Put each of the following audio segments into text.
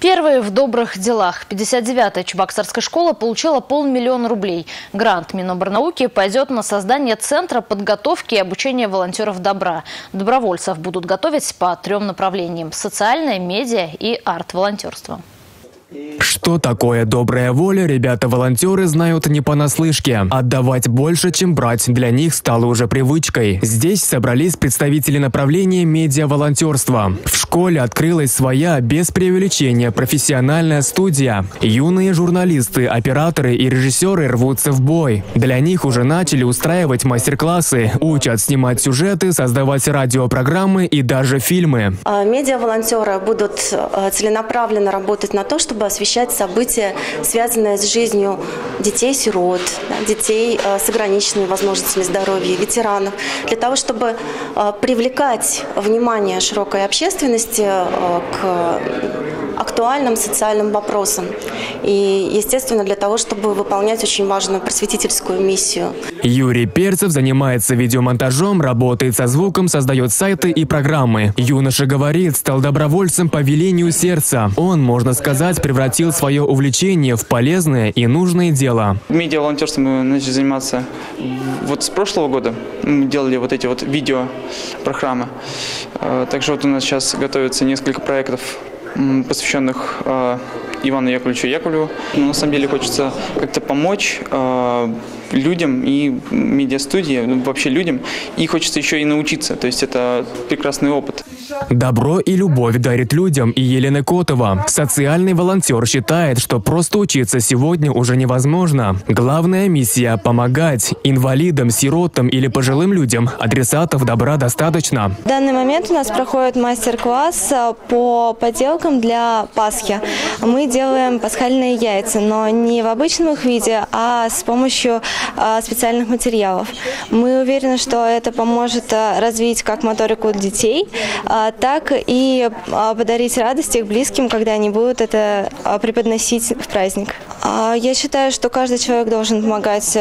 Первые в добрых делах. 59-я Чебоксарская школа получила полмиллиона рублей. Грант Миноборнауки пойдет на создание Центра подготовки и обучения волонтеров добра. Добровольцев будут готовить по трем направлениям – социальное, медиа и арт-волонтерство. Что такое добрая воля, ребята-волонтеры знают не понаслышке. Отдавать больше, чем брать, для них стало уже привычкой. Здесь собрались представители направления медиа-волонтерства. В школе открылась своя, без преувеличения, профессиональная студия. Юные журналисты, операторы и режиссеры рвутся в бой. Для них уже начали устраивать мастер-классы, учат снимать сюжеты, создавать радиопрограммы и даже фильмы. А, медиа-волонтеры будут а, целенаправленно работать на то, чтобы освещать события, связанные с жизнью детей-сирот, детей а, с ограниченными возможностями здоровья, ветеранов, для того, чтобы привлекать внимание широкой общественности специальности э, к актуальным социальным вопросам. И, естественно, для того, чтобы выполнять очень важную просветительскую миссию. Юрий Перцев занимается видеомонтажом, работает со звуком, создает сайты и программы. Юноша говорит, стал добровольцем по велению сердца. Он, можно сказать, превратил свое увлечение в полезное и нужное дело. Медиа-волонтерством мы начали заниматься вот с прошлого года. Мы делали вот эти вот видео-программы. Э, также вот у нас сейчас готовится несколько проектов, посвященных э, Ивану Яковлевичу Яковлеву. Но на самом деле хочется как-то помочь э, людям и медиастудии, ну, вообще людям. И хочется еще и научиться. То есть это прекрасный опыт. Добро и любовь дарит людям и Елена Котова. Социальный волонтер считает, что просто учиться сегодня уже невозможно. Главная миссия – помогать. Инвалидам, сиротам или пожилым людям адресатов добра достаточно. В данный момент у нас проходит мастер-класс э, по поделкам для Пасхи. Мы делаем пасхальные яйца, но не в обычном их виде, а с помощью э, специальных материалов. Мы уверены, что это поможет э, развить как моторику детей, так и а, подарить радость их близким, когда они будут это а, преподносить в праздник. Я считаю, что каждый человек должен помогать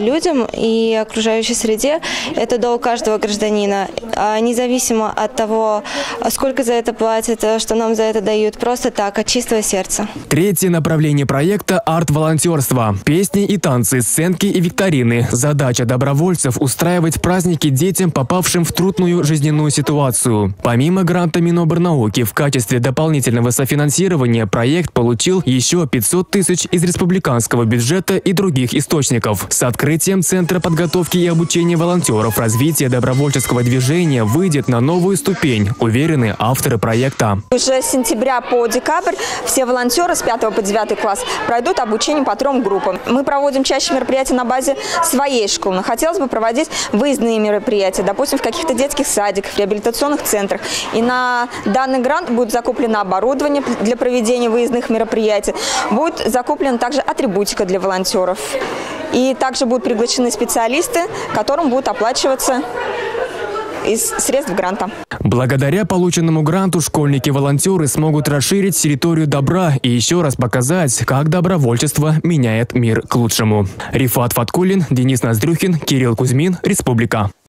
людям и окружающей среде. Это долг каждого гражданина, независимо от того, сколько за это платят, что нам за это дают, просто так, от чистого сердца. Третье направление проекта – арт-волонтерство. Песни и танцы, сценки и викторины. Задача добровольцев – устраивать праздники детям, попавшим в трудную жизненную ситуацию. Помимо гранта Миноборнауки, в качестве дополнительного софинансирования проект получил еще 500 тысяч из республиканского бюджета и других источников. С открытием Центра подготовки и обучения волонтеров развитие добровольческого движения выйдет на новую ступень, уверены авторы проекта. Уже с сентября по декабрь все волонтеры с 5 по 9 класс пройдут обучение по трем группам. Мы проводим чаще мероприятия на базе своей школы, но хотелось бы проводить выездные мероприятия, допустим, в каких-то детских садиках, реабилитационных центрах центрах. И на данный грант будет закуплено оборудование для проведения выездных мероприятий, будет закуплена также атрибутика для волонтеров. И также будут приглашены специалисты, которым будут оплачиваться из средств гранта. Благодаря полученному гранту школьники-волонтеры смогут расширить территорию добра и еще раз показать, как добровольчество меняет мир к лучшему. Рифат Фаткулин, Денис Ноздрюхин, Кирилл Кузьмин, Республика.